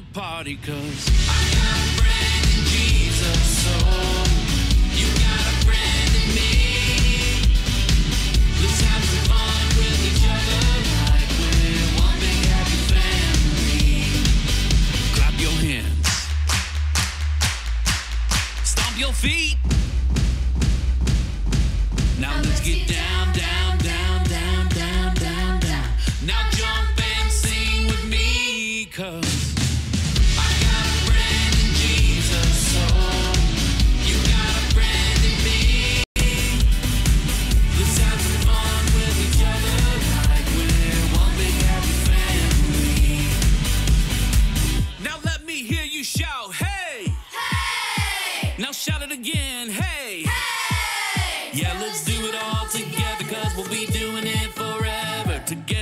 the party, cause I got a friend in Jesus, so you got a friend in me. Let's have some fun with each other like we're one big happy family. Clap your hands, stomp your feet. Now, let's, let's get down. shout, hey! Hey! Now shout it again, hey! Hey! Yeah, let's do it all together, cause we'll be doing it forever together.